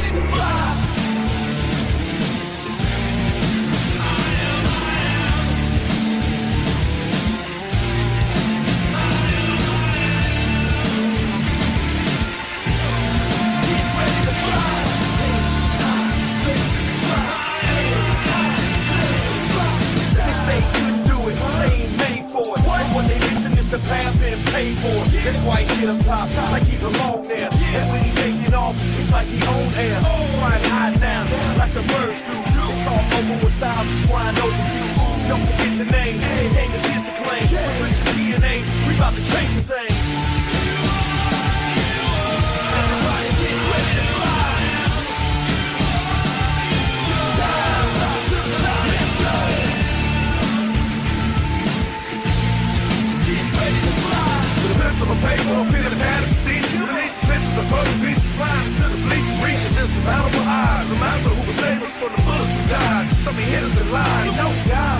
ready to fly. It, it. The path been paid for. That's why he hit up top, like he belong like he own air. Trying to hide down, like the birds do. It's all over with style, just flying over you. Don't forget the name, game is his to claim. With your DNA, we about to change the thing. dodge. hit us in line, no God.